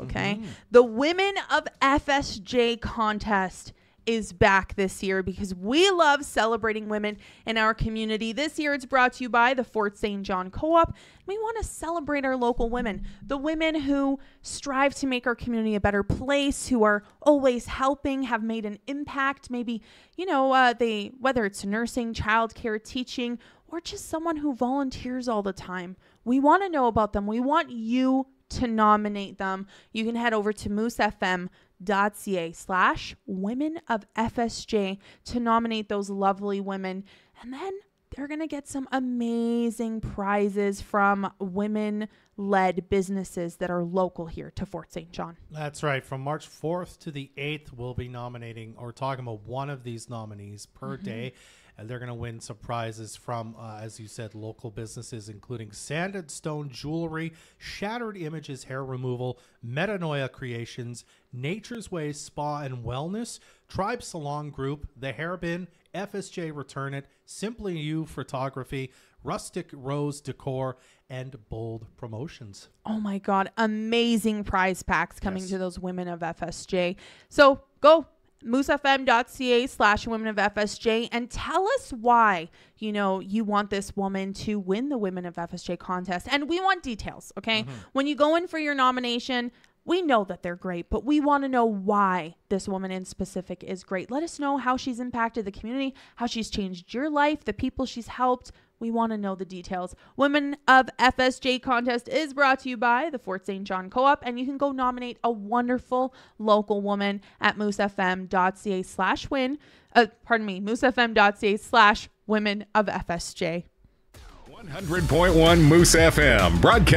okay? The Women of FSJ contest is back this year because we love celebrating women in our community. This year it's brought to you by the Fort St. John Co op. We want to celebrate our local women, the women who strive to make our community a better place, who are always helping, have made an impact. Maybe, you know, uh, they, whether it's nursing, childcare, teaching, or just someone who volunteers all the time. We want to know about them. We want you to nominate them. You can head over to moosefm.ca slash women of FSJ to nominate those lovely women. And then they're going to get some amazing prizes from women led businesses that are local here to Fort St. John. That's right. From March 4th to the 8th, we'll be nominating or talking about one of these nominees per mm-hmm. day. And they're going to win some prizes from, uh, as you said, local businesses, including Sand and Stone Jewelry, Shattered Images Hair Removal, Metanoia Creations, Nature's Way Spa and Wellness, Tribe Salon Group, The Hairbin, FSJ Return It, Simply You Photography, Rustic Rose Decor, and Bold Promotions. Oh my God, amazing prize packs coming Yes. to those women of FSJ. So go moosefm.ca slash women of FSJ and tell us why, you know, you want this woman to win the Women of FSJ contest. And we want details, okay? Mm-hmm. When you go in for your nomination, we know that they're great, but we want to know why this woman in specific is great. Let us know how she's impacted the community, how she's changed your life, the people she's helped. We want to know the details. Women of FSJ contest is brought to you by the Fort St. John Co-op, and you can go nominate a wonderful local woman at moosefm.ca slash win. Uh, pardon me, moosefm.ca slash women of FSJ. 100.1 Moose FM, broadcast